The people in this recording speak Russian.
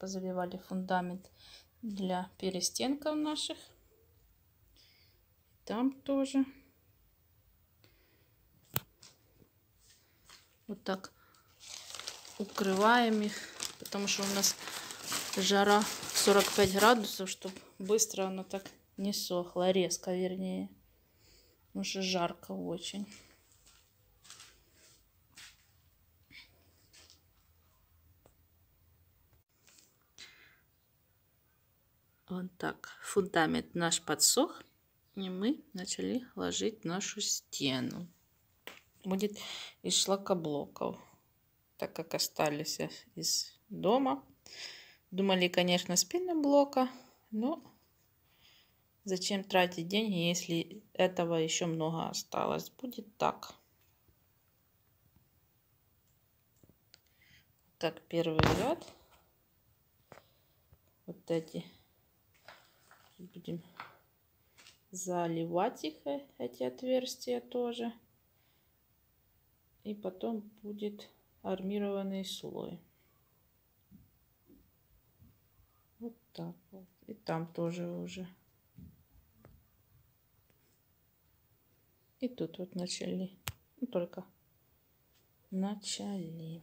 заливали фундамент для перестенков наших. Там тоже. Вот так укрываем их, потому что у нас жара 45 градусов, чтобы быстро оно так не сохло, резко вернее. Потому что жарко очень. Вот так. Фундамент наш подсох. И мы начали ложить нашу стену. Будет из шлакоблоков. Так как остались из дома. Думали, конечно, с пеноблока. Но зачем тратить деньги, если этого еще много осталось. Будет так. Так, первый ряд. Вот эти будем заливать их, э, эти отверстия тоже. И потом будет армированный слой. Вот так вот. И там тоже уже. И тут вот начали. Ну, только начали.